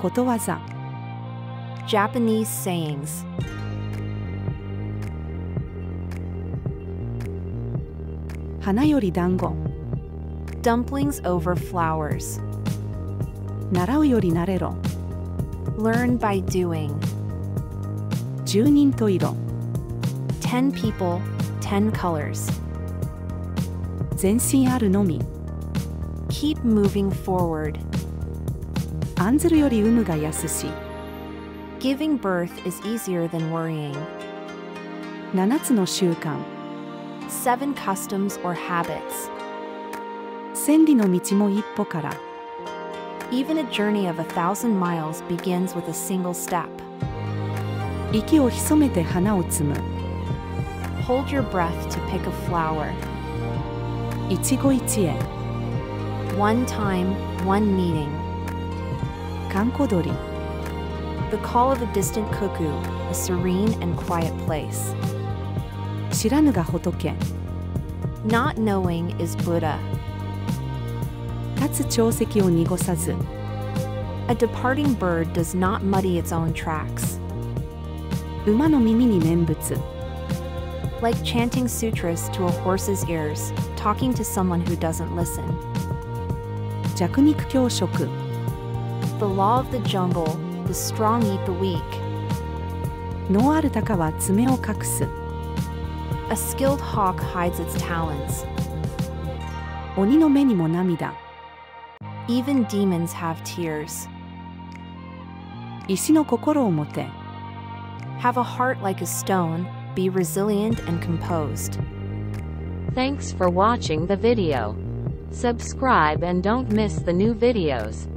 ことわざ Japanese sayings. 花より団子 Dumplings over flowers. 習うより慣れろ Learn by doing. 十人十色 Ten people, ten colors. 全身あるのみ Keep moving forward. 案ずるより有無が安し Giving birth is easier than worrying. 7つの習慣 Seven customs or habits. 千里の道も一歩から Even a journey of a thousand miles begins with a single step. 息を潜めて花を摘む Hold your breath to pick a flower. 一期一会 One time, one meeting. 閑古鳥 The call of a distant cuckoo, a serene and quiet place. 知らぬが仏 Not knowing is Buddha. 立つ潮石を濁さず A departing bird does not muddy its own tracks. 馬の耳に念仏 Like chanting sutras to a horse's ears, talking to someone who doesn't listen. 弱肉強食 The law of the jungle, the strong eat the weak. 能ある鷹は爪を隠す A skilled hawk hides its talons. 鬼の目にも涙 Even demons have tears. 石の心を持て Have a heart like a stone, be resilient and composed. Thanks for watching the video. Subscribe and don't miss the new videos.